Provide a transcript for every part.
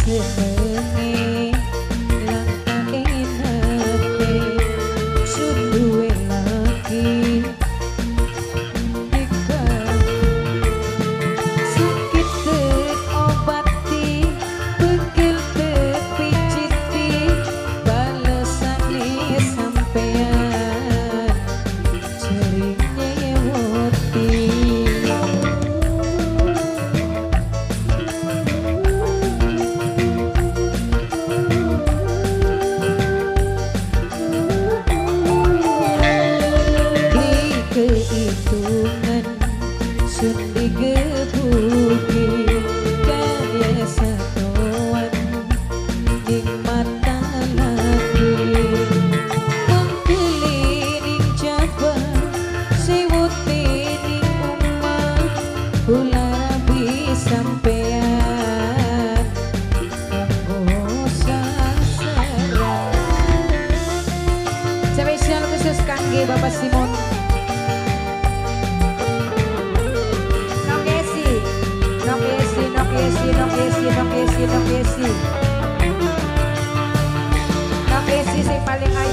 kisses.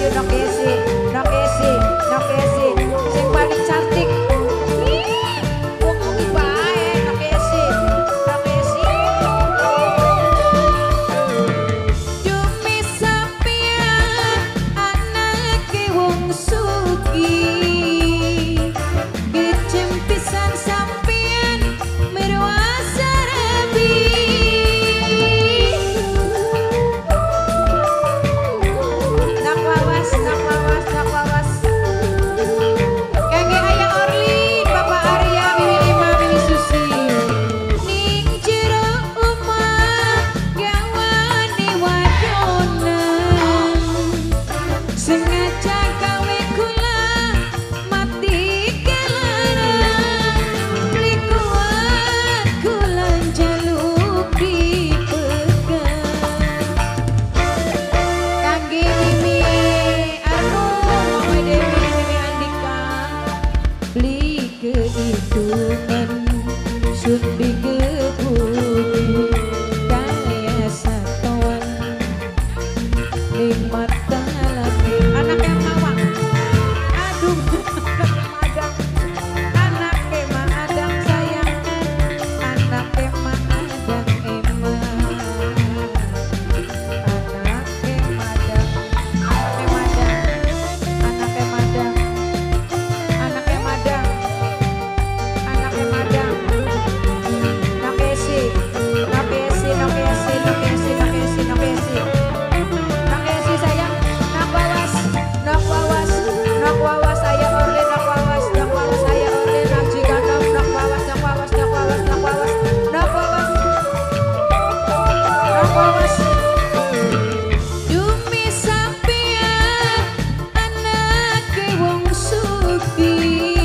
Terima kasih. kehidupan You.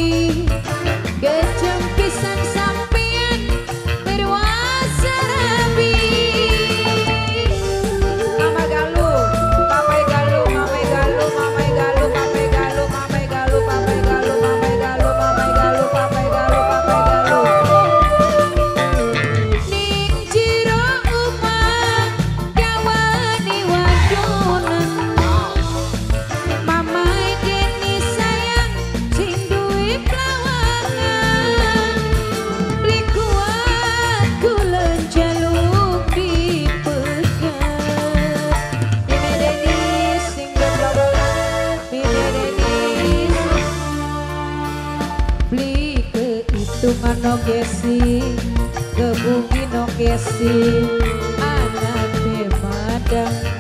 Tuman no kesi Kebungi no kesi Anak madang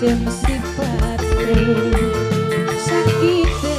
jam sifatku sakit